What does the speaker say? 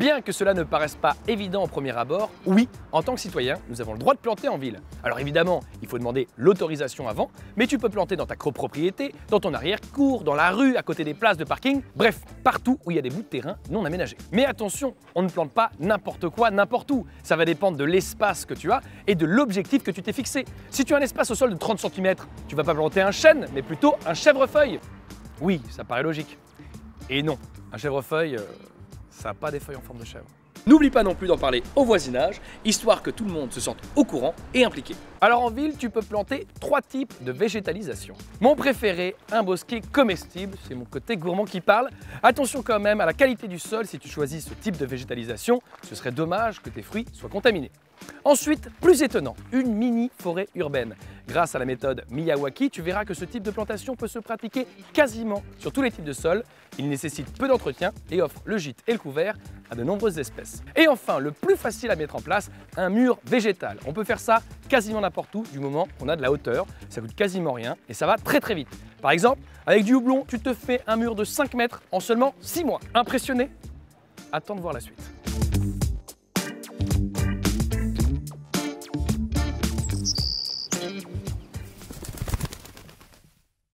Bien que cela ne paraisse pas évident au premier abord, oui, en tant que citoyen, nous avons le droit de planter en ville. Alors évidemment, il faut demander l'autorisation avant, mais tu peux planter dans ta copropriété, dans ton arrière-cour, dans la rue, à côté des places de parking, bref, partout où il y a des bouts de terrain non aménagés. Mais attention, on ne plante pas n'importe quoi, n'importe où. Ça va dépendre de l'espace que tu as et de l'objectif que tu t'es fixé. Si tu as un espace au sol de 30 cm, tu vas pas planter un chêne, mais plutôt un chèvrefeuille. Oui, ça paraît logique. Et non, un chèvrefeuille, euh, ça n'a pas des feuilles en forme de chèvre. N'oublie pas non plus d'en parler au voisinage, histoire que tout le monde se sente au courant et impliqué. Alors en ville, tu peux planter trois types de végétalisation. Mon préféré, un bosquet comestible, c'est mon côté gourmand qui parle. Attention quand même à la qualité du sol si tu choisis ce type de végétalisation, ce serait dommage que tes fruits soient contaminés. Ensuite, plus étonnant, une mini forêt urbaine. Grâce à la méthode Miyawaki, tu verras que ce type de plantation peut se pratiquer quasiment sur tous les types de sols. Il nécessite peu d'entretien et offre le gîte et le couvert à de nombreuses espèces. Et enfin, le plus facile à mettre en place, un mur végétal. On peut faire ça quasiment n'importe où du moment qu'on a de la hauteur. Ça coûte quasiment rien et ça va très très vite. Par exemple, avec du houblon, tu te fais un mur de 5 mètres en seulement 6 mois. Impressionné? Attends de voir la suite.